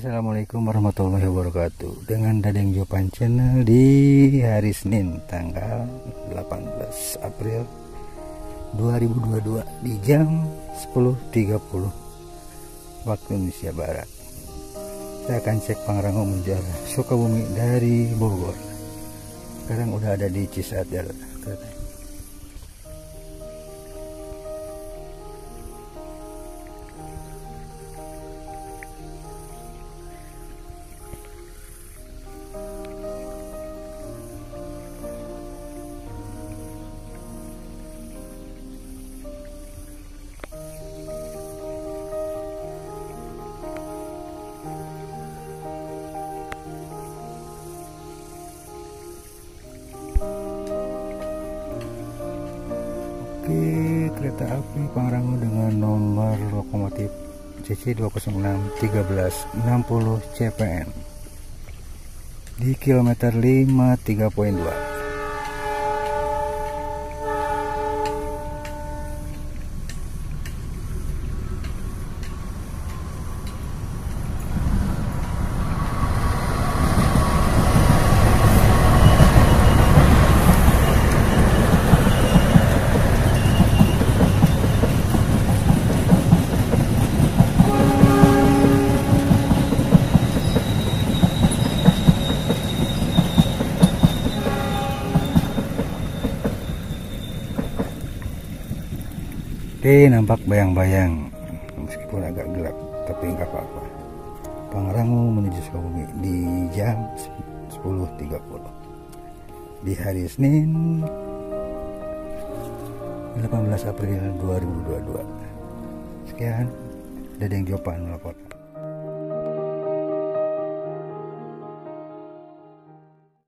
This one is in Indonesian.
Assalamualaikum warahmatullahi wabarakatuh. Dengan Dadeng Jopan Channel di hari Senin tanggal 18 April 2022 di jam 10.30 waktu Indonesia Barat. Saya akan cek Pangrango menjara Sukabumi dari Bogor. Sekarang udah ada di Cisadel katanya Oke, kereta api Pangrango dengan nomor lokomotif CC 206 1360 CPN di kilometer 53.2 Oke, nampak bayang-bayang meskipun agak gelap, tapi nggak apa-apa. Pangrango menuju Sukabumi di jam 10.30 di hari Senin 18 April 2022. Sekian, Dedeng Jopan melaporkan.